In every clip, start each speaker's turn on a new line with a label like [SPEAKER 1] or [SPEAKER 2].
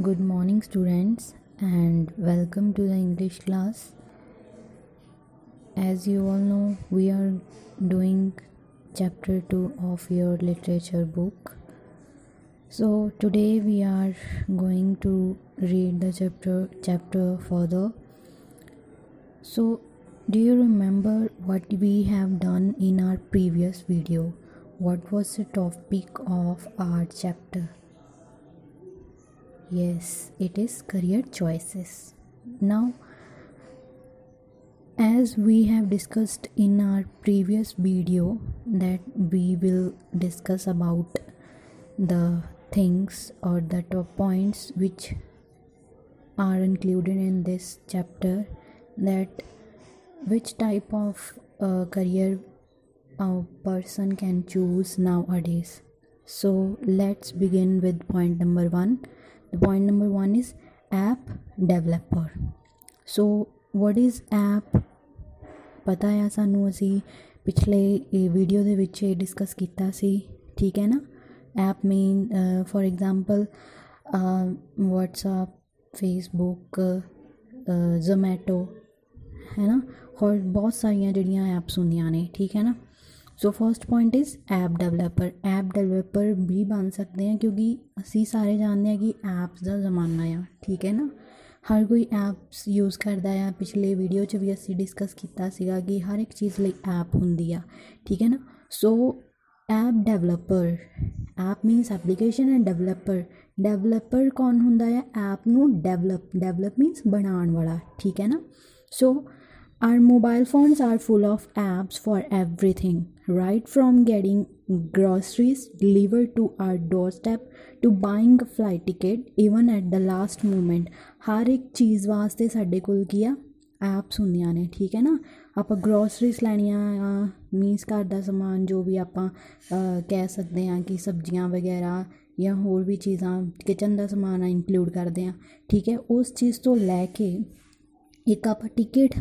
[SPEAKER 1] Good morning, students, and welcome to the English class. As you all know, we are doing chapter 2 of your literature book. So, today we are going to read the chapter chapter further. So, do you remember what we have done in our previous video? What was the topic of our chapter? Yes, it is career choices. Now, as we have discussed in our previous video, that we will discuss about the things or the top points which are included in this chapter that which type of uh, career a person can choose nowadays so let's begin with point number 1 the point number 1 is app developer. So, what is app? ਪਤਾ ਆ ਸਾਨੂੰ ਅਸੀਂ ਪਿਛਲੇ video ਦੇ ਵਿੱਚ ਇਹ discuss ਕੀਤਾ ਸੀ, ਠੀਕ ਹੈ ਨਾ? App mean for example WhatsApp, Facebook Zomato, ਹੈ ਨਾ? ਹੋਰ ਬਹੁਤ ਸਾਰੀਆਂ ਜਿਹੜੀਆਂ ਐਪਸ ਹੁੰਦੀਆਂ ਨੇ, ਠੀਕ ਹੈ ਨਾ? So first point is app developer app developer ਵੀ ਬਣ ਸਕਦੇ ਆ ਕਿਉਂਕਿ ਅਸੀਂ ਸਾਰੇ ਜਾਣਦੇ ਆ ਕਿ ਐਪਸ ਦਾ ਜ਼ਮਾਨਾ ਆ ਠੀਕ ਹੈ ਨਾ ਹਰ ਕੋਈ ਐਪਸ ਯੂਜ਼ ਕਰਦਾ ਆ ਪਿਛਲੇ ਵੀਡੀਓ 'ਚ ਵੀ ਅਸੀਂ ਡਿਸਕਸ ਕੀਤਾ ਸੀਗਾ ਕਿ ਹਰ ਇੱਕ ਚੀਜ਼ ਲਈ ਐਪ ਹੁੰਦੀ ਆ ਠੀਕ ਹੈ ਨਾ so app developer app means application and developer developer ਕੌਣ ਹੁੰਦਾ ਹੈ ਐਪ ਨੂੰ ਡਿਵੈਲਪ ਡਿਵੈਲਪ ਮੀਨਸ ਬਣਾਉਣ ਵਾਲਾ ਠੀਕ ਹੈ ਨਾ ਸੋ Our mobile phones are full of apps for everything, right from getting groceries delivered to our doorstep to buying a flight ticket, even at the last moment. ਹਰ ਇੱਕ ਚੀਜ਼ ਵਾਸਤੇ ਸਾਡੇ ਕੋਲ ਕੀ ਆ ਐਪਸ ਹੁੰਦੀਆਂ ਨੇ ਠੀਕ ਹੈ ਨਾ ਆਪਾਂ ਗਰੋਸਰੀਜ਼ ਲੈਣੀਆਂ ਆ ਮੀਨਸ ਘਰ ਦਾ ਸਮਾਨ ਜੋ ਵੀ ਆਪਾਂ ਕਹਿ ਸਕਦੇ ਆ ਕਿ ਸਬਜ਼ੀਆਂ ਵਗੈਰਾ ਜਾਂ ਹੋਰ ਵੀ ਚੀਜ਼ਾਂ ਕਿਚਨ ਦਾ ਸਮਾਨ ਆ ਇਨਕਲੂਡ ਕਰਦੇ ਆ ਠੀਕ ਹੈ ਉਸ ਚੀਜ਼ ਤੋਂ ਲੈ ਕੇ ਇੱਕ ਆਪਾਂ ਟਿਕਟ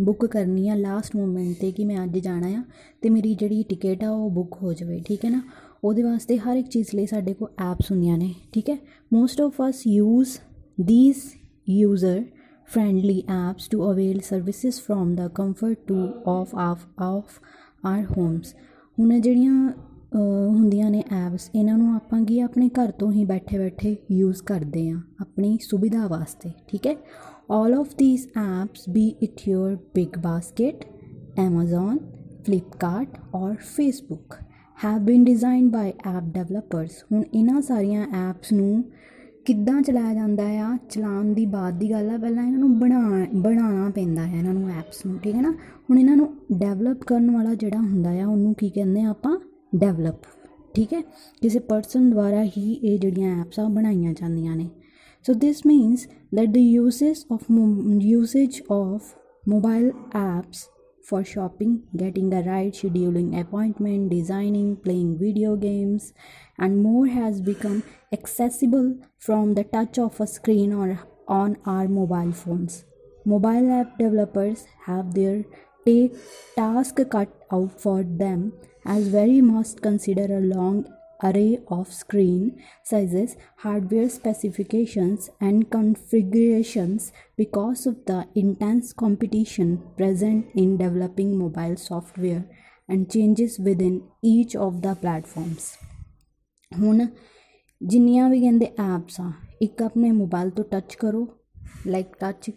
[SPEAKER 1] ਬੁੱਕ ਕਰਨੀ ਆ ਲਾਸਟ ਮੂਮੈਂਟ 'ਤੇ ਕਿ ਮੈਂ ਅੱਜ ਜਾਣਾ ਆ ਅਤੇ ਮੇਰੀ ਜਿਹੜੀ ਟਿਕਟ ਆ ਉਹ ਬੁੱਕ ਹੋ ਜਾਵੇ, ਠੀਕ ਹੈ ਨਾ? ਉਹਦੇ ਵਾਸਤੇ ਹਰ ਇੱਕ ਚੀਜ਼ ਲਈ ਸਾਡੇ ਕੋਲ ਐਪਸ ਹੁੰਦੀਆਂ ਨੇ, ਠੀਕ ਹੈ? Most of us use these user friendly apps to avail services from the comfort to of of of our homes. ਹੁਣ ਜਿਹੜੀਆਂ ਹੁੰਦੀਆਂ ਨੇ ਐਪਸ ਇਹਨਾਂ ਨੂੰ ਆਪਾਂ ਕੀ ਆਪਣੇ ਘਰ ਤੋਂ ਹੀ ਬੈਠੇ ਬੈਠੇ ਯੂਜ਼ ਕਰਦੇ ਆ, ਆਪਣੀ ਸੁਵਿਧਾ ਵਾਸਤੇ, ਠੀਕ ਹੈ? All of these apps, be it your big basket, amazon, flipkart, or facebook, have been designed by app developers. ਹੁਣ ਇਹਨਾਂ ਸਾਰੀਆਂ ਐਪਸ ਨੂੰ ਕਿੱਦਾਂ ਚਲਾਇਆ ਜਾਂਦਾ ਆ? ਚਲਾਉਣ ਦੀ ਬਾਅਦ ਦੀ ਗੱਲ ਆ, ਪਹਿਲਾਂ ਇਹਨਾਂ ਨੂੰ ਬਣਾ, ਬਣਾਉਣਾ ਪੈਂਦਾ ਹੈ ਇਹਨਾਂ ਨੂੰ ਐਪਸ ਨੂੰ, ਠੀਕ ਹੈ ਨਾ? ਹੁਣ ਇਹਨਾਂ ਨੂੰ ਡਿਵੈਲਪ ਕਰਨ ਵਾਲਾ ਜਿਹੜਾ ਹੁੰਦਾ ਆ, ਉਹਨੂੰ ਕੀ ਕਹਿੰਦੇ ਆ ਆਪਾਂ? ਡਿਵੈਲਪ ਠੀਕ ਹੈ? ਕਿਸੇ ਪਰਸਨ ਦੁਆਰਾ ਹੀ ਇਹ ਜਿਹੜੀਆਂ ਐਪਸ ਆ ਬਣਾਈਆਂ ਜਾਂਦੀਆਂ ਨੇ। So this means that the uses of usage of mobile apps for shopping, getting a ride, scheduling appointment, designing, playing video games, and more has become accessible from the touch of a screen or on our mobile phones. Mobile app developers have their take task cut out for them as very must consider a long array of screen sizes, hardware specifications, and configurations because of the intense competition present in developing mobile software and changes within each of the platforms. ਹੁਣ ਜਿੰਨੀਆਂ ਵੀ ਕਹਿੰਦੇ apps ਆ ਇੱਕ ਆਪਣੇ mobile ਤੋਂ touch ਕਰੋ like touch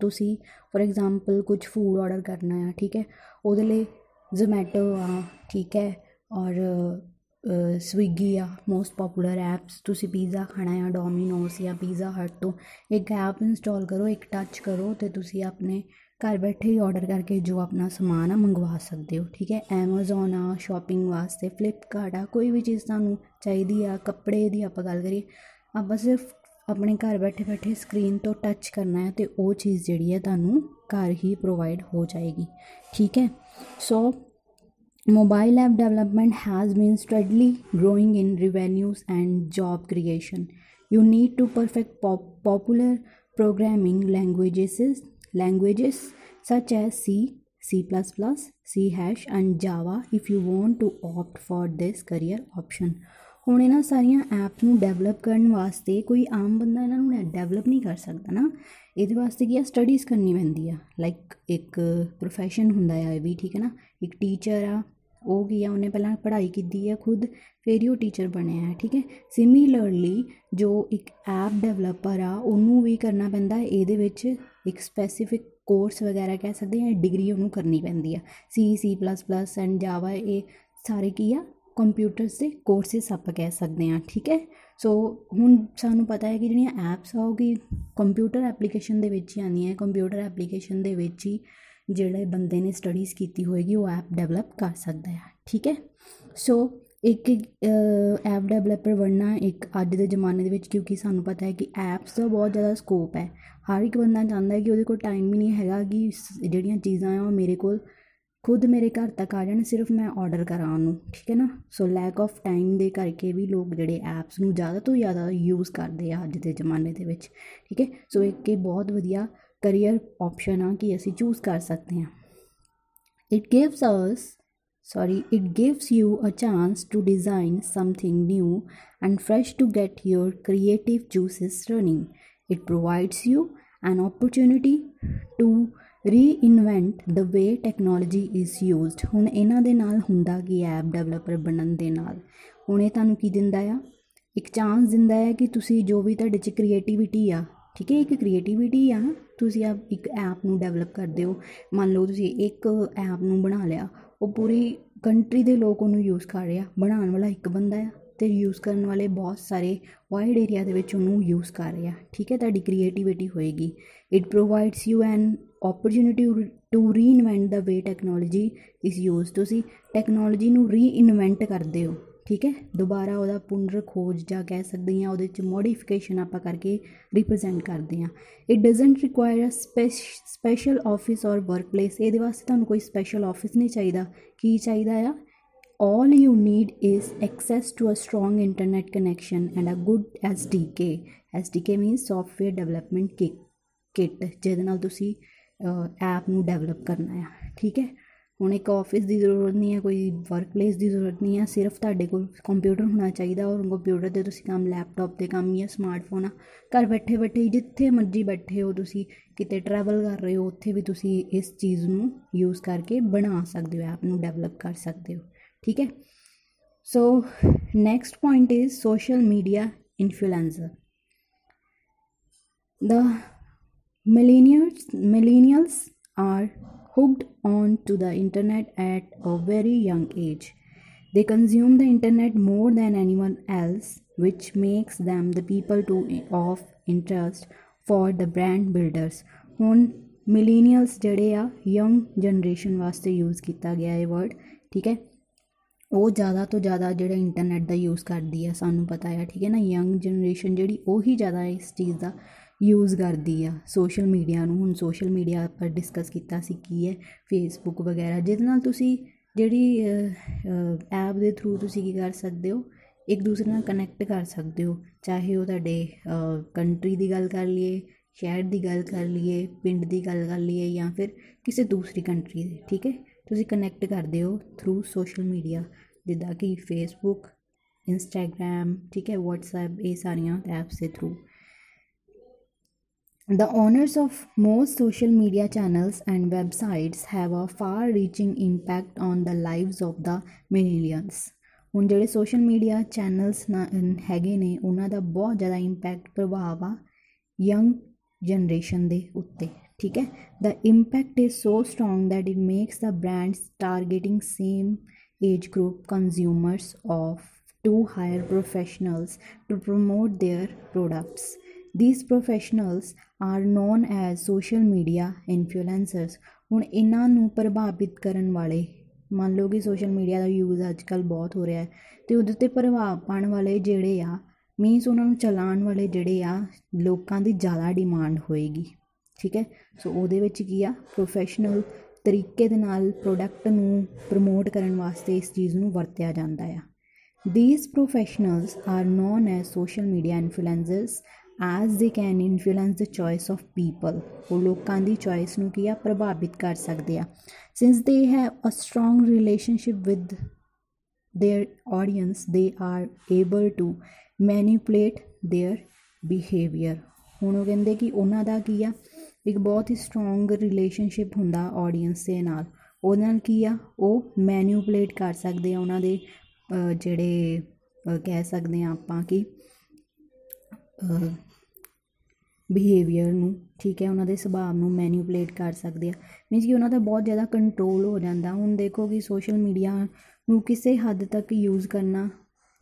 [SPEAKER 1] ਤੁਸੀਂ for example ਕੁਝ ਫੂਡ ਆਰਡਰ ਕਰਨਾ ਆ ਠੀਕ ਹੈ ਉਹਦੇ ਲਈ ਜ਼ੋਮੈਟੋ ਆ ਠੀਕ ਹੈ ਔਰ ਸਵਿਗੀ ਆ ਮੋਸਟ ਪਪੂਲਰ ਐਪਸ ਤੁਸੀਂ ਪੀਜ਼ਾ ਖਾਣਾ ਆ ਡੋਮੀਨੋਸ ਜਾਂ ਪੀਜ਼ਾ ਹਟ ਤੋਂ, ਇੱਕ ਐਪ ਇੰਸਟਾਲ ਕਰੋ, ਇੱਕ ਟੱਚ ਕਰੋ ਤੇ ਤੁਸੀਂ ਆਪਣੇ ਘਰ ਬੈਠੇ ਹੀ ਆਰਡਰ ਕਰਕੇ ਜੋ ਆਪਣਾ ਸਮਾਨ ਆ ਮੰਗਵਾ ਸਕਦੇ ਹੋ, ਠੀਕ ਹੈ? ਐਮਾਜ਼ੋਨ ਆ ਸ਼ਾਪਿੰਗ ਵਾਸਤੇ ਫਲਿੱਪਕਾਰਟ ਆ, ਕੋਈ ਵੀ ਚੀਜ਼ ਤੁਹਾਨੂੰ ਚਾਹੀਦੀ ਆ, ਕੱਪੜੇ ਦੀ ਆਪਾਂ ਗੱਲ ਕਰੀਏ, ਆਪਾਂ ਸਿਰਫ ਆਪਣੇ ਘਰ ਬੈਠੇ ਬੈਠੇ ਸਕਰੀਨ ਤੋਂ ਟੱਚ ਕਰਨਾ ਹੈ ਤੇ ਉਹ ਚੀਜ਼ ਜਿਹੜੀ ਹੈ ਤੁਹਾਨੂੰ ਘਰ ਹੀ ਪ੍ਰੋਵਾਈਡ ਹੋ ਜਾਏਗੀ, ਠੀਕ ਹੈ? ਸੋ Mobile app development has been steadily growing in revenues and job creation. You need to perfect pop- popular programming languages, languages such as C, C++, C hash, and Java if you want to opt for this career option. ਹੁਣ ਇਹਨਾਂ ਸਾਰੀਆਂ app ਨੂੰ develop ਕਰਨ ਵਾਸਤੇ ਕੋਈ ਆਮ ਬੰਦਾ ਇਹਨਾਂ ਨੂੰ ਡਿਵੈਲਪ ਨਹੀਂ ਕਰ ਸਕਦਾ ਨਾ ਇਹਦੇ ਵਾਸਤੇ ਕੀ ਆ ਸਟੱਡੀਜ਼ ਕਰਨੀ ਪੈਂਦੀ ਆ ਲਾਈਕ ਇੱਕ ਪ੍ਰੋਫੈਸ਼ਨ ਹੁੰਦਾ ਆ ਇਹ ਵੀ ਠੀਕ ਹੈ ਨਾ ਇੱਕ ਟੀਚਰ ਆ ਉਹ ਕੀ ਆ ਉਹਨੇ ਪਹਿਲਾਂ ਪੜ੍ਹਾਈ ਕੀਤੀ ਹੈ ਖੁਦ, ਫਿਰ ਹੀ ਉਹ ਟੀਚਰ ਬਣਿਆ ਹੈ, ਠੀਕ ਹੈ। ਸਿਮੀਲਰਲੀ ਜੋ ਇੱਕ ਐਪ ਡਿਵੈਲਪਰ ਆ, ਉਹਨੂੰ ਵੀ ਕਰਨਾ ਪੈਂਦਾ, ਇਹਦੇ ਵਿੱਚ ਇੱਕ ਸਪੈਸੀਫਿਕ ਕੋਰਸ ਵਗੈਰਾ ਕਹਿ ਸਕਦੇ ਹਾਂ ਡਿਗਰੀ ਉਹਨੂੰ ਕਰਨੀ ਪੈਂਦੀ ਆ। C C plus plus and Java ਇਹ ਸਾਰੇ ਕੀ ਆ ਕੰਪਿਊਟਰਸ ਦੇ ਕੋਰਸਿਸ ਆਪਾਂ ਕਹਿ ਸਕਦੇ ਹਾਂ, ਠੀਕ ਹੈ। ਸੋ ਹੁਣ ਸਾਨੂੰ ਪਤਾ ਹੈ ਕਿ ਜਿਹੜੀਆਂ ਐਪਸ ਆ, ਉਹ ਕਿ ਕੰਪਿਊਟਰ ਐਪਲੀਕੇਸ਼ਨ ਦੇ ਵਿੱਚ ਹੀ ਆਉਂਦੀਆਂ ਕੰਪਿਊਟਰ ਐਪਲੀਕੇਸ਼ਨ ਦੇ ਵਿੱਚ ਹੀ ਜਿਹੜੇ ਬੰਦੇ ਨੇ ਸਟੱਡੀਜ਼ ਕੀਤੀ ਹੋਏਗੀ, ਉਹ ਐਪ ਡਿਵੈਲਪ ਕਰ ਸਕਦਾ ਹੈ। ਠੀਕ ਹੈ? ਸੋ ਇੱਕ ਐਪ ਡਿਵੈਲਪਰ ਬਣਨਾ ਇੱਕ ਅੱਜ ਦੇ ਜ਼ਮਾਨੇ ਦੇ ਵਿੱਚ, ਕਿਉਂਕਿ ਸਾਨੂੰ ਪਤਾ ਹੈ ਕਿ ਐਪਸ ਦਾ ਬਹੁਤ ਜ਼ਿਆਦਾ ਸਕੋਪ ਹੈ। ਹਰ ਇੱਕ ਬੰਦਾ ਚਾਹੁੰਦਾ ਹੈ ਕਿ ਉਹਦੇ ਕੋਲ ਟਾਈਮ ਹੀ ਨਹੀਂ ਹੈਗਾ ਕਿ ਜਿਹੜੀਆਂ ਚੀਜ਼ਾਂ ਆ ਉਹ ਮੇਰੇ ਕੋਲ ਖੁਦ ਮੇਰੇ ਘਰ ਤੱਕ ਆ ਜਾਣ, ਸਿਰਫ ਮੈਂ ਆਰਡਰ ਕਰਾਂ ਉਹਨੂੰ। ਠੀਕ ਹੈ ਨਾ? ਸੋ ਲੈਕ ਆਫ ਟਾਈਮ ਦੇ ਕਰਕੇ ਵੀ ਲੋਕ ਜਿਹੜੇ ਐਪਸ ਨੂੰ ਜ਼ਿਆਦਾ ਤੋਂ ਜ਼ਿਆਦਾ ਯੂਜ਼ ਕਰਦੇ ਆ ਅੱਜ ਦੇ ਜ਼ਮਾਨੇ ਦੇ ਵਿੱਚ। ਠੀਕ ਹੈ? ਸੋ ਇੱਕ ਇਹ ਬਹੁਤ ਵਧੀਆ ਕਰੀਅਰ ਆਪਸ਼ਨ ਆ ਕਿ ਅਸੀਂ ਚੂਜ਼ ਕਰ ਸਕਦੇ ਹਾਂ it gives us sorry it gives you a chance to design something new and fresh to get your creative juices running it provides you an opportunity to reinvent the way technology is used ਹੁਣ ਇਹਨਾਂ ਦੇ ਨਾਲ ਹੁੰਦਾ ਕੀ app developer ਬਣਨ ਦੇ ਨਾਲ ਹੁਣ ਇਹ ਤੁਹਾਨੂੰ ਕੀ ਦਿੰਦਾ ਆ ਇੱਕ ਚਾਂਸ ਦਿੰਦਾ ਹੈ ਕਿ ਤੁਸੀਂ ਜੋ ਵੀ ਤੁਹਾਡੇ 'ਚ ਕ੍ਰੀਏਟੀਵਿਟੀ ਆ ਠੀਕ ਹੈ, ਇੱਕ ਕ੍ਰੀਏਟੀਵਿਟੀ ਆ ਤੁਸੀਂ ਆਪ ਇੱਕ ਐਪ ਨੂੰ ਡਿਵੈਲਪ ਕਰਦੇ ਹੋ। ਮੰਨ ਲਓ ਤੁਸੀਂ ਇੱਕ ਐਪ ਨੂੰ ਬਣਾ ਲਿਆ, ਉਹ ਪੂਰੀ ਕੰਟਰੀ ਦੇ ਲੋਕ ਉਹਨੂੰ ਯੂਜ਼ ਕਰ ਰਹੇ ਆ, ਬਣਾਉਣ ਵਾਲਾ ਇੱਕ ਬੰਦਾ ਆ ਤੇ ਯੂਜ਼ ਕਰਨ ਵਾਲੇ ਬਹੁਤ ਸਾਰੇ ਵਾਈਡ ਏਰੀਆ ਦੇ ਵਿੱਚ ਉਹਨੂੰ ਯੂਜ਼ ਕਰ ਰਹੇ। ਆ ਠੀਕ ਹੈ, ਤੁਹਾਡੀ ਕ੍ਰੀਏਟੀਵਿਟੀ ਹੋਏਗੀ। It provides you an opportunity to reinvent the way technology is use ਤੁਸੀਂ ਟੈਕਨੋਲੋਜੀ ਨੂੰ ਰੀਇਨਵੈਂਟ ਕਰਦੇ ਹੋ। ਠੀਕ ਹੈ? ਦੁਬਾਰਾ ਉਹਦਾ ਪੁਨਰ ਖੋਜ ਜਾਂ ਕਹਿ ਸਕਦੇ ਹਾਂ ਉਹਦੇ ਚ ਮੋਡੀਫਿਕੇਸ਼ਨ ਆਪਾਂ ਕਰਕੇ ਰਿਪਰੈਜ਼ੈਂਟ ਕਰਦੇ ਹਾਂ। It doesn't require a special office or work place ਇਹਦੇ ਵਾਸਤੇ ਤੁਹਾਨੂੰ ਕੋਈ ਸਪੈਸ਼ਲ ਆਫਿਸ ਨਹੀਂ ਚਾਹੀਦਾ। ਕੀ ਚਾਹੀਦਾ ਆ? All you need is access to a strong internet connection and a good SDK SDK means software development kit ਜਿਹਦੇ ਨਾਲ ਤੁਸੀਂ ਐਪ ਨੂੰ ਡਿਵੈਲਪ ਕਰਨਾ ਹੈ ਠੀਕ ਹੈ? ਹੁਣ ਇੱਕ ਆਫਿਸ ਦੀ ਜ਼ਰੂਰਤ ਨਹੀਂ ਹੈ, ਕੋਈ ਵਰਕ ਪਲੇਸ ਦੀ ਜ਼ਰੂਰਤ ਨਹੀਂ ਹੈ, ਸਿਰਫ ਤੁਹਾਡੇ ਕੋਲ ਕੰਪਿਊਟਰ ਹੋਣਾ ਚਾਹੀਦਾ ਔਰ ਕੰਪਿਊਟਰ ਤੇ ਤੁਸੀਂ ਕੰਮ ਲੈਪਟਾਪ ਤੇ ਕੰਮ ਜਾਂ ਸਮਾਰਟਫੋਨ ਆ। ਘਰ ਬੈਠੇ ਬੈਠੇ ਜਿੱਥੇ ਮਰਜ਼ੀ ਬੈਠੇ ਹੋ ਤੁਸੀਂ, ਕਿਤੇ ਟਰੈਵਲ ਕਰ ਰਹੇ ਹੋ, ਉੱਥੇ ਵੀ ਤੁਸੀਂ ਇਸ ਚੀਜ਼ ਨੂੰ ਯੂਜ਼ ਕਰਕੇ ਬਣਾ ਸਕਦੇ ਹੋ ਐਪ ਨੂੰ ਡਿਵੈਲਪ ਕਰ ਸਕਦੇ ਹੋ, ਠੀਕ ਹੈ? So next point is social media influencer the millennials millennials are hooked on to the internet at a very young age they consume the internet more than anyone else which makes them the people to of interest for the brand builders ਹੁਣ ਮਿਲੀਨੀਅਲਸ ਜਿਹੜੇ ਆ young generation ਵਾਸਤੇ use ਕੀਤਾ ਗਿਆ ਇਹ word ਠੀਕ ਹੈ ਉਹ ਜ਼ਿਆਦਾ ਤੋਂ ਜ਼ਿਆਦਾ ਜਿਹੜਾ ਇੰਟਰਨੈਟ ਦਾ ਯੂਜ਼ ਕਰਦੀ ਆ ਸਾਨੂੰ ਪਤਾ ਆ ਠੀਕ ਹੈ ਨਾ ਯੰਗ ਜਨਰੇਸ਼ਨ ਜਿਹੜੀ ਉਹੀ ਜ਼ਿਆਦਾ ਇਸ ਚੀਜ਼ ਦਾ ਯੂਜ਼ ਕਰਦੀ ਆ। ਸੋਸ਼ਲ ਮੀਡੀਆ ਨੂੰ ਹੁਣ ਸੋਸ਼ਲ ਮੀਡੀਆ ਆਪਾਂ ਡਿਸਕਸ ਕੀਤਾ ਸੀ ਕੀ ਹੈ ਫੇਸਬੁੱਕ ਵਗੈਰਾ, ਜਿਹਦੇ ਨਾਲ ਤੁਸੀਂ ਜਿਹੜੀ ਐਪ ਦੇ ਥਰੂ ਤੁਸੀਂ ਕੀ ਕਰ ਸਕਦੇ ਹੋ? ਇੱਕ ਦੂਸਰੇ ਨਾਲ ਕਨੈਕਟ ਕਰ ਸਕਦੇ ਹੋ। ਚਾਹੇ ਉਹ ਤੁਹਾਡੇ ਕੰਟਰੀ ਦੀ ਗੱਲ ਕਰ ਲਈਏ, ਸ਼ਹਿਰ ਦੀ ਗੱਲ ਕਰ ਲਈਏ, ਪਿੰਡ ਦੀ ਗੱਲ ਕਰ ਲਈਏ ਜਾਂ ਫਿਰ ਕਿਸੇ ਦੂਸਰੀ ਕੰਟਰੀ ਦੀ, ਠੀਕ ਹੈ? ਤੁਸੀਂ ਕਨੈਕਟ ਕਰਦੇ ਹੋ ਥਰੂ ਸੋਸ਼ਲ ਮੀਡੀਆ ਜਿੱਦਾਂ ਕਿ ਫੇਸਬੁੱਕ ਇੰਸਟਾਗ੍ਰam ਠੀਕ ਹੈ? WhatsApp, ਇਹ ਸਾਰੀਆਂ ਐਪਸ ਦੇ through The owners of most social media channels and websites have a far reaching impact on the lives of the millions. ਹੁਣ ਜਿਹੜੇ ਸੋਸ਼ਲ ਮੀਡੀਆ ਚੈਨਲਸ ਹੈਗੇ ਨੇ ਉਹਨਾਂ ਦਾ ਬਹੁਤ ਜ਼ਿਆਦਾ ਇੰਪੈਕਟ ਪ੍ਰਭਾਵ ਆ ਯੰਗ ਜਨਰੇਸ਼ਨ ਦੇ ਉੱਤੇ ਠੀਕ ਹੈ the impact is so strong that it makes the brands targeting same age group consumers of to hire professionals to promote their products these professionals are known as social media influencers ਹੁਣ ਇਹਨਾਂ ਨੂੰ ਪ੍ਰਭਾਵਿਤ ਕਰਨ ਵਾਲੇ, ਮੰਨ ਲਓ ਕਿ social media ਦਾ use ਅੱਜ ਕੱਲ ਬਹੁਤ ਹੋ ਰਿਹਾ ਹੈ, ਤੇ ਉਹਦੇ ਤੇ ਪ੍ਰਭਾਵ ਪਾਉਣ ਵਾਲੇ ਜਿਹੜੇ ਆ ਮੀਨਸ ਉਹਨਾਂ ਨੂੰ ਚਲਾਉਣ ਵਾਲੇ ਜਿਹੜੇ ਆ, ਲੋਕਾਂ ਦੀ ਜ਼ਿਆਦਾ ਡਿਮਾਂਡ ਹੋਏਗੀ। ਠੀਕ ਹੈ? ਸੋ ਉਹਦੇ ਵਿੱਚ ਕੀ ਆ? ਪ੍ਰੋਫੈਸ਼ਨਲ ਤਰੀਕੇ ਦੇ ਨਾਲ ਪ੍ਰੋਡਕਟ ਨੂੰ ਪ੍ਰਮੋਟ ਕਰਨ ਵਾਸਤੇ ਇਸ ਚੀਜ਼ ਨੂੰ ਵਰਤਿਆ ਜਾਂਦਾ ਆ। These professionals are known as social media influencers as they can influence the choice of people ਉਹ ਲੋਕਾਂ ਦੀ ਚੋਇਸ ਨੂੰ ਕੀ ਆ ਪ੍ਰਭਾਵਿਤ ਕਰ ਸਕਦੇ ਆ since they have a strong relationship with their audience they are able to manipulate their behavior ਹੁਣ ਉਹ ਕਹਿੰਦੇ ਕਿ ਉਹਨਾਂ ਦਾ ਕੀ ਆ ਇੱਕ ਬਹੁਤ ਹੀ ਸਟਰੋਂਗ ਰਿਲੇਸ਼ਨਸ਼ਿਪ ਹੁੰਦਾ ਆਡੀਅנס ਦੇ ਨਾਲ ਉਹਨਾਂ ਨਾਲ ਕੀ ਆ ਉਹ ਮੈਨੂਪਲੇਟ ਕਰ ਸਕਦੇ ਆ ਉਹਨਾਂ ਦੇ ਜਿਹੜੇ ਕਹਿ ਸਕਦੇ ਆ ਆਪਾਂ ਕਿ ਬਿਹੇਵੀਅਰ ਨੂੰ, ਠੀਕ ਹੈ, ਉਹਨਾਂ ਦੇ ਸੁਭਾਅ ਨੂੰ ਮੈਨੂਪਲੇਟ ਕਰ ਸਕਦੇ ਆ। ਮੀਨਸ ਕਿ ਉਹਨਾਂ ਦਾ ਬਹੁਤ ਜ਼ਿਆਦਾ ਕੰਟਰੋਲ ਹੋ ਜਾਂਦਾ। ਹੁਣ ਦੇਖੋ ਕਿ ਸੋਸ਼ਲ ਮੀਡੀਆ ਨੂੰ ਕਿਸੇ ਹੱਦ ਤੱਕ ਯੂਜ਼ ਕਰਨਾ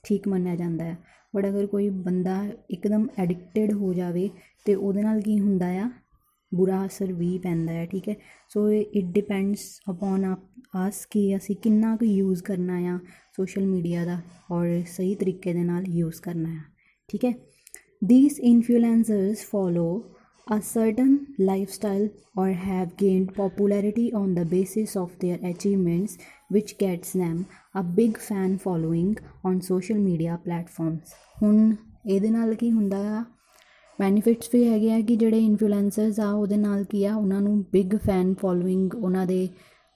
[SPEAKER 1] ਠੀਕ ਮੰਨਿਆ ਜਾਂਦਾ ਹੈ। ਬਟ ਅਗਰ ਕੋਈ ਬੰਦਾ ਇੱਕਦਮ ਐਡਿਕਟਡ ਹੋ ਜਾਵੇ, ਤੇ ਉਹਦੇ ਨਾਲ ਕੀ ਹੁੰਦਾ ਆ? ਬੁਰਾ ਅਸਰ ਵੀ ਪੈਂਦਾ ਹੈ, ਠੀਕ ਹੈ। ਸੋ ਇਟ ਡਿਪੈਂਡਸ ਅਪਨ ਆਸ ਕਿ ਅਸੀਂ ਕਿੰਨਾ ਕੁ ਯੂਜ਼ ਕਰਨਾ ਆ ਸੋਸ਼ਲ ਮੀਡੀਆ ਦਾ, ਔਰ ਸਹੀ ਤਰੀਕੇ ਦੇ ਨਾਲ ਯੂਜ਼ ਕਰਨਾ ਆ, ਠੀਕ ਹੈ। These influencers follow a certain lifestyle or have gained popularity on the basis of their achievements which gets them a big fan following on social media platforms ਹੁਣ ਇਹਦੇ ਨਾਲ ਕੀ ਹੁੰਦਾ ਆ ਬੈਨੀਫਿਟਸ ਵੀ ਹੈਗੇ ਆ ਕਿ ਜਿਹੜੇ ਇਨਫਲੂਐਂਸਰਸ ਆ ਉਹਦੇ ਨਾਲ ਕੀ ਆ ਉਹਨਾਂ ਨੂੰ ਬਿਗ ਫੈਨ ਫੋਲੋਇੰਗ ਉਹਨਾਂ ਦੇ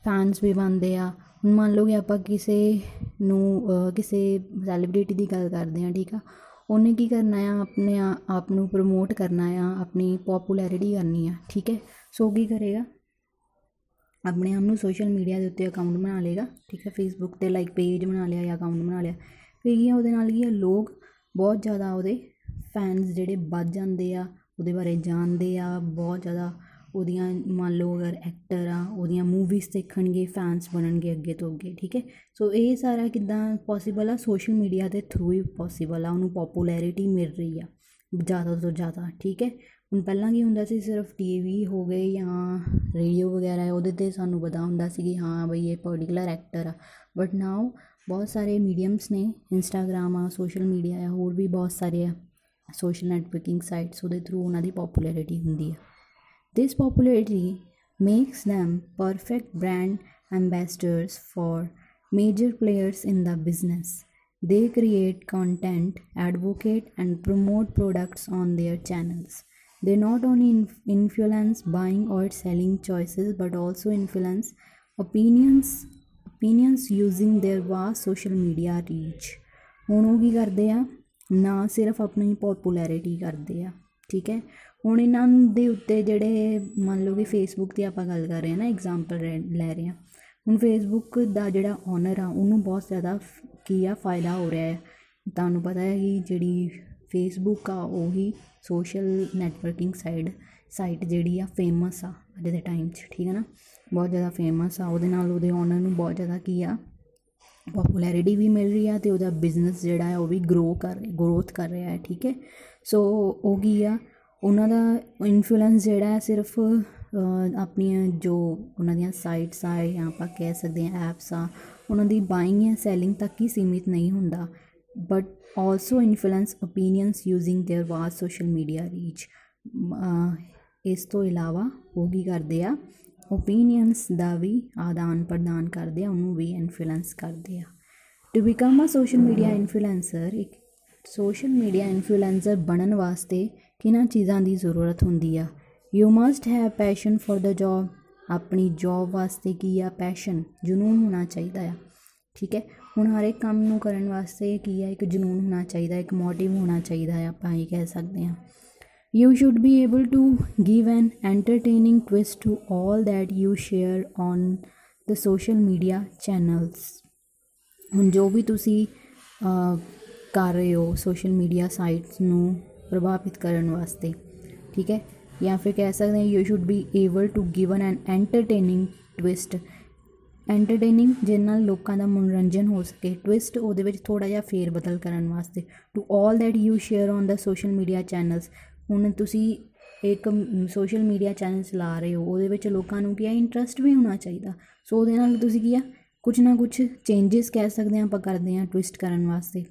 [SPEAKER 1] ਫੈਨਸ ਵੀ ਬਣਦੇ ਆ ਹੁਣ ਮੰਨ ਲਓ ਕਿ ਆਪਾਂ ਕਿਸੇ ਨੂੰ ਕਿਸੇ ਸੈਲੀਬ੍ਰਿਟੀ ਦੀ ਗੱਲ ਕਰਦੇ ਆ ਠੀਕ ਆ ਉਹਨੇ ਕੀ ਕਰਨਾ ਆ? ਆਪਣੇ ਆਪ ਨੂੰ ਪ੍ਰਮੋਟ ਕਰਨਾ ਆ, ਆਪਣੀ ਪੋਪੂਲੈਰਿਟੀ ਕਰਨੀ ਆ, ਠੀਕ ਹੈ? ਸੋ ਕੀ ਕਰੇਗਾ? ਆਪਣੇ ਆਪ ਨੂੰ ਸੋਸ਼ਲ ਮੀਡੀਆ ਦੇ ਉੱਤੇ ਅਕਾਊਂਟ ਬਣਾ ਲੇਗਾ ਠੀਕ ਹੈ? ਫੇਸਬੁੱਕ ਤੇ ਲਾਈਕ ਪੇਜ ਬਣਾ ਲਿਆ ਜਾਂ ਅਕਾਊਂਟ ਬਣਾ ਲਿਆ। ਫਿਰ ਕੀ ਆ? ਉਹਦੇ ਨਾਲ ਕੀ ਆ? ਲੋਕ ਬਹੁਤ ਜ਼ਿਆਦਾ ਉਹਦੇ ਫੈਨਸ ਜਿਹੜੇ ਵੱਧ ਜਾਂਦੇ ਆ, ਉਹਦੇ ਬਾਰੇ ਜਾਣਦੇ ਆ, ਬਹੁਤ ਜ਼ਿਆਦਾ ਉਹਦੀਆਂ ਮੰਨ ਲਓ ਅਗਰ ਐਕਟਰ ਆ, ਉਹਦੀਆਂ ਮੂਵੀਜ਼ ਦੇਖਣਗੇ ਫੈਨਸ ਬਣਨਗੇ ਅੱਗੇ ਤੋਂ ਅੱਗੇ, ਠੀਕ ਹੈ? ਸੋ ਇਹ ਸਾਰਾ ਕਿੱਦਾਂ ਪੋਸੀਬਲ ਆ? ਸੋਸ਼ਲ ਮੀਡੀਆ ਦੇ ਥਰੂ ਹੀ ਪੋਸੀਬਲ ਆ, ਉਹਨੂੰ ਪਪੂਲੈਰਿਟੀ ਮਿਲ ਰਹੀ ਆ, ਜ਼ਿਆਦਾ ਤੋਂ ਜ਼ਿਆਦਾ, ਠੀਕ ਹੈ? ਹੁਣ ਪਹਿਲਾਂ ਕੀ ਹੁੰਦਾ ਸੀ, ਸਿਰਫ ਟੀਵੀ ਹੋ ਗਏ ਜਾਂ ਰੇਡੀਓ ਵਗੈਰਾ, ਉਹਦੇ 'ਤੇ ਸਾਨੂੰ ਪਤਾ ਹੁੰਦਾ ਸੀ ਕਿ ਹਾਂ ਬਈ ਇਹ ਪਰਟੀਕੂਲਰ ਐਕਟਰ ਆ। ਬਟ ਨਾਓ ਬਹੁਤ ਸਾਰੇ ਮੀਡੀਅਮਸ ਨੇ ਇੰਸਟਾਗ੍ਰਾਮ ਆ ਸੋਸ਼ਲ ਮੀਡੀਆ ਆ, ਹੋਰ ਵੀ ਬਹੁਤ ਸਾਰੇ ਆ ਸੋਸ਼ਲ ਨੈਟਵਰਕਿੰਗ ਸਾਈਟਸ ਉਹਦੇ ਥਰੂ ਉਹਨਾਂ ਦੀ ਪਪੂਲੈਰਿਟੀ ਹੁੰਦੀ ਆ। This popularity makes them perfect brand ambassadors for major players in the business. They create content, advocate, and promote products on their channels. They not only inf- influence buying or selling choices but also influence opinions opinions using their vast social media reach. ਹੁਣ ਉਹ ਕੀ ਕਰਦੇ ਆ ਨਾ ਸਿਰਫ ਆਪਣੀ popularity ਕਰਦੇ ਆ ਠੀਕ ਹੈ ਹੁਣ ਇਹਨਾਂ ਦੇ ਉੱਤੇ ਜਿਹੜੇ ਮੰਨ ਲਓ ਕਿ ਫੇਸਬੁੱਕ ਦੀ ਆਪਾਂ ਗੱਲ ਕਰ ਰਹੇ ਹਾਂ ਨਾ ਇਗਜ਼ਾਮਪਲ ਐਗਜ਼ਾਮਪਲ ਲੈ ਰਹੇ ਹਾਂ। ਹੁਣ ਫੇਸਬੁੱਕ ਦਾ ਜਿਹੜਾ ਓਨਰ ਆ, ਉਹਨੂੰ ਬਹੁਤ ਜ਼ਿਆਦਾ ਕੀ ਆ, ਫਾਇਦਾ ਹੋ ਰਿਹਾ ਹੈ। ਤੁਹਾਨੂੰ ਪਤਾ ਹੈ ਕਿ ਜਿਹੜੀ ਫੇਸਬੁੱਕ ਆ, ਉਹੀ ਸੋਸ਼ਲ ਨੈਟਵਰਕਿੰਗ ਸਾਈਡ ਸਾਈਟ ਜਿਹੜੀ ਆ ਫੇਮਸ ਆ ਅੱਜ ਦੇ ਟਾਈਮ 'ਚ, ਠੀਕ ਹੈ ਨਾ? ਬਹੁਤ ਜ਼ਿਆਦਾ ਫੇਮਸ ਆ, ਉਹਦੇ ਨਾਲ ਉਹਦੇ ਓਨਰ ਨੂੰ ਬਹੁਤ ਜ਼ਿਆਦਾ ਕੀ ਆ ਪਪੂਲੈਰਿਟੀ ਵੀ ਮਿਲ ਰਹੀ ਆ ਤੇ ਉਹਦਾ ਬਿਜ਼ਨਸ ਜਿਹੜਾ ਹੈ, ਉਹ ਵੀ ਗਰੋ ਕਰ ਗਰੋਥ ਕਰ ਰਿਹਾ ਹੈ, ਠੀਕ ਹੈ? ਸੋ ਉਹ ਕੀ ਆ ਉਹਨਾਂ ਦਾ ਇਨਫਲੂਐਂਸ ਜਿਹੜਾ ਹੈ ਸਿਰਫ ਆਪਣੀਆਂ ਜੋ ਉਹਨਾਂ ਦੀਆਂ ਸਾਈਟਸ ਆ ਜਾਂ ਆਪਾਂ ਕਹਿ ਸਕਦੇ ਹਾਂ ਐਪਸ ਆ ਉਹਨਾਂ ਦੀ ਬਾਇੰਗ ਜਾਂ ਸੈਲਿੰਗ ਤੱਕ ਹੀ ਸੀਮਿਤ ਨਹੀਂ ਹੁੰਦਾ but also influence opinions using their vast social media reach ਇਸ ਤੋਂ ਇਲਾਵਾ ਉਹ ਕੀ ਕਰਦੇ ਆ ਓਪੀਨੀਅਨਸ ਦਾ ਵੀ ਆਦਾਨ ਪ੍ਰਦਾਨ ਕਰਦੇ ਆ ਉਹਨੂੰ ਵੀ ਇਨਫਲੂਐਂਸ ਕਰਦੇ ਆ to become a social media influencer ਇੱਕ ਸੋਸ਼ਲ ਮੀਡੀਆ ਇਨਫਲੂਐਂਸਰ ਬਣਨ ਵਾਸਤੇ ਕਿਹਨਾਂ ਚੀਜ਼ਾਂ ਦੀ ਜ਼ਰੂਰਤ ਹੁੰਦੀ ਆ? You must have passion for the job ਆਪਣੀ ਜੋਬ ਵਾਸਤੇ ਕੀ ਆ ਪੈਸ਼ਨ ਜਨੂਨ ਹੋਣਾ ਚਾਹੀਦਾ ਆ। ਠੀਕ ਹੈ? ਹੁਣ ਹਰ ਇੱਕ ਕੰਮ ਨੂੰ ਕਰਨ ਵਾਸਤੇ ਕੀ ਆ? ਇੱਕ ਜਨੂਨ ਹੋਣਾ ਚਾਹੀਦਾ, ਇੱਕ ਮੋਟਿਵ ਹੋਣਾ ਚਾਹੀਦਾ ਆ, ਆਪਾਂ ਇਹ ਕਹਿ ਸਕਦੇ ਹਾਂ। You should be able to give an entertaining twist to all that you share on the social media channels ਹੁਣ ਜੋ ਵੀ ਤੁਸੀਂ ਕਰ ਰਹੇ ਹੋ ਸੋਸ਼ਲ ਮੀਡੀਆ ਸਾਈਟਸ ਨੂੰ ਪ੍ਰਭਾਵਿਤ ਕਰਨ ਵਾਸਤੇ, ਠੀਕ ਹੈ? ਜਾਂ ਫਿਰ ਕਹਿ ਸਕਦੇ ਹਾਂ you should be able to given an entertaining twist entertaining ਜਿਹਦੇ ਨਾਲ ਲੋਕਾਂ ਦਾ ਮਨੋਰੰਜਨ ਹੋ ਸਕੇ ਟਵਿਸਟ ਉਹਦੇ ਵਿੱਚ ਥੋੜਾ ਜਿਹਾ ਫੇਰ ਬਦਲ ਕਰਨ ਵਾਸਤੇ. To all that you share on the social media channels ਹੁਣ ਤੁਸੀਂ ਇੱਕ ਸੋਸ਼ਲ ਮੀਡੀਆ ਚੈਨਲ ਚਲਾ ਰਹੇ ਹੋ, ਉਹਦੇ ਵਿੱਚ ਲੋਕਾਂ ਨੂੰ ਕੀ ਆ ਇੰਟਰਸਟ ਵੀ ਹੋਣਾ ਚਾਹੀਦਾ। ਸੋ ਉਹਦੇ ਨਾਲ ਤੁਸੀਂ ਕੀ ਆ ਕੁਝ ਨਾ ਕੁਝ ਚੇਂजेस ਕਹਿ ਸਕਦੇ ਆ ਆਪਾਂ ਕਰਦੇ ਆ ਟਵਿਸਟ ਕਰਨ ਵਾਸਤੇ।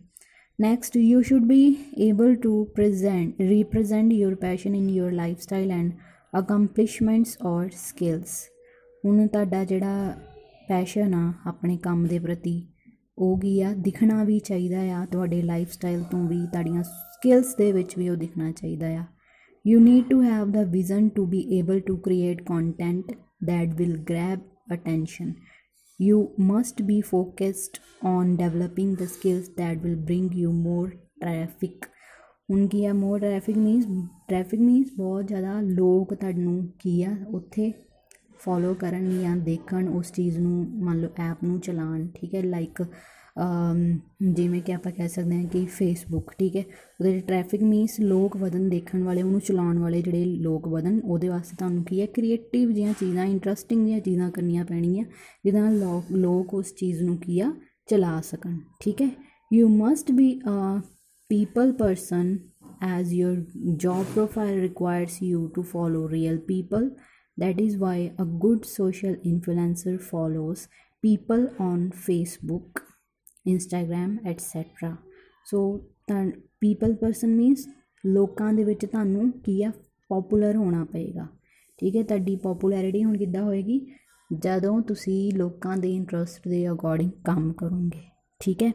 [SPEAKER 1] Next you should be able to present represent your passion in your lifestyle and accomplishments or skills ਹੁਣ ਤੁਹਾਡਾ ਜਿਹੜਾ ਪੈਸ਼ਨ ਆ, ਆਪਣੇ ਕੰਮ ਦੇ ਪ੍ਰਤੀ, ਉਹ ਕੀ ਆ? ਦਿਖਣਾ ਵੀ ਚਾਹੀਦਾ ਆ, ਤੁਹਾਡੇ ਲਾਈਫ ਸਟਾਈਲ ਤੋਂ ਵੀ, ਤੁਹਾਡੀਆਂ ਸਕਿਲਸ ਦੇ ਵਿੱਚ ਵੀ ਉਹ ਦਿਖਣਾ ਚਾਹੀਦਾ ਆ। You need to have the vision to be able to create content that will grab attention you must be focused on developing the skills that will bring you more traffic. ਹੁਣ ਕੀ ਆ more traffic means traffic means ਬਹੁਤ ਜ਼ਿਆਦਾ ਲੋਕ ਤੁਹਾਨੂੰ ਕੀ ਆ, ਉੱਥੇ follow ਕਰਨ ਜਾਂ ਦੇਖਣ ਉਸ ਚੀਜ਼ ਨੂੰ, ਮੰਨ ਲਓ ਐਪ ਨੂੰ ਚਲਾਉਣ, ਠੀਕ ਹੈ ਲਾਈਕ ਜਿਵੇਂ ਕਿ ਆਪਾਂ ਕਹਿ ਸਕਦੇ ਹਾਂ ਕਿ ਫੇਸਬੁੱਕ ਠੀਕ ਹੈ। ਉਹਦੇ ਟਰੈਫਿਕ ਮੀਨਸ ਲੋਕ ਵਧਣ, ਦੇਖਣ ਵਾਲੇ, ਉਹਨੂੰ ਚਲਾਉਣ ਵਾਲੇ ਜਿਹੜੇ ਲੋਕ ਵਧਣ, ਉਹਦੇ ਵਾਸਤੇ ਤੁਹਾਨੂੰ ਕੀ ਹੈ ਕ੍ਰੀਏਟਿਵ ਜਿਹੀਆਂ ਚੀਜ਼ਾਂ ਇੰਟਰਸਟਿੰਗ ਜਿਹੀਆਂ ਚੀਜ਼ਾਂ ਕਰਨੀਆਂ ਪੈਣਗੀਆਂ, ਜਿਹਦੇ ਨਾਲ ਲੋਕ ਉਸ ਚੀਜ਼ ਨੂੰ ਕੀ ਆ, ਚਲਾ ਸਕਣ, ਠੀਕ ਹੈ। You must be a people person as your job profile requires you to follow real people. That is why a good social influencer follows people on facebook. Instagram etcetera so ਤਾਂ ਪੀਪਲ ਪਰਸਨ ਮੀਨਸ ਲੋਕਾਂ ਦੇ ਵਿੱਚ ਤੁਹਾਨੂੰ ਕੀ ਆ? Popular ਹੋਣਾ ਪਏਗਾ। ਠੀਕ ਹੈ, ਤੁਹਾਡੀ ਪੋਪੂਲੈਰਿਟੀ ਹੁਣ ਕਿੱਦਾਂ ਹੋਏਗੀ? ਜਦੋਂ ਤੁਸੀਂ ਲੋਕਾਂ ਦੇ ਇੰਟਰਸਟ ਦੇ ਅਕੋਰਡਿੰਗ ਕੰਮ ਕਰੋਗੇ। ਠੀਕ ਹੈ?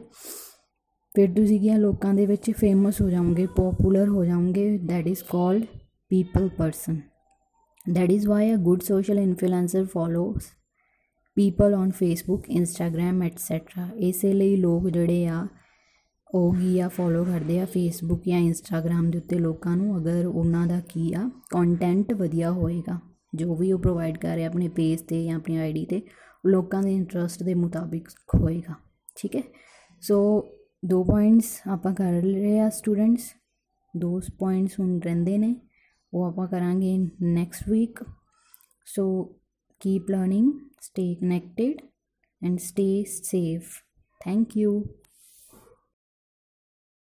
[SPEAKER 1] ਫਿਰ ਤੁਸੀਂ ਕੀ ਆ? ਲੋਕਾਂ ਦੇ ਵਿੱਚ ਫੇਮਸ ਹੋ ਜਾਓਗੇ ਪੋਪੂਲਰ ਹੋ ਜਾਓਗੇ। That is called people person that is why a good social influencer follows people on Facebook Instagram etcetera ਇਸੇ ਲਈ ਲੋਕ ਜਿਹੜੇ ਆ, ਉਹ ਕੀ ਆ ਫੋਲੋ ਕਰਦੇ ਆ ਫੇਸਬੁੱਕ ਜਾਂ ਇੰਸਟਾਗ੍ਰਾਮ ਦੇ ਉੱਤੇ ਲੋਕਾਂ ਨੂੰ, ਅਗਰ ਉਹਨਾਂ ਦਾ ਕੀ ਆ ਕੰਟੈਂਟ ਵਧੀਆ ਹੋਏਗਾ, ਜੋ ਵੀ ਉਹ ਪ੍ਰੋਵਾਈਡ ਕਰ ਰਿਹਾ ਆਪਣੇ ਪੇਜ ਤੇ ਜਾਂ ਆਪਣੀ ਆਈਡੀ ਤੇ, ਲੋਕਾਂ ਦੇ ਇੰਟਰਸਟ ਦੇ ਮੁਤਾਬਿਕ ਹੋਏਗਾ, ਠੀਕ ਹੈ? ਸੋ ਦੋ ਪੁਆਇੰਟਸ ਆਪਾਂ ਕਰ ਰਹੇ ਆ ਸਟੂਡੈਂਟਸ ਦੋ ਪੁਆਇੰਟਸ ਹੁਣ ਰਹਿੰਦੇ ਨੇ, ਉਹ ਆਪਾਂ ਕਰਾਂਗੇ next week so Keep learning, stay connected, and stay safe. Thank you.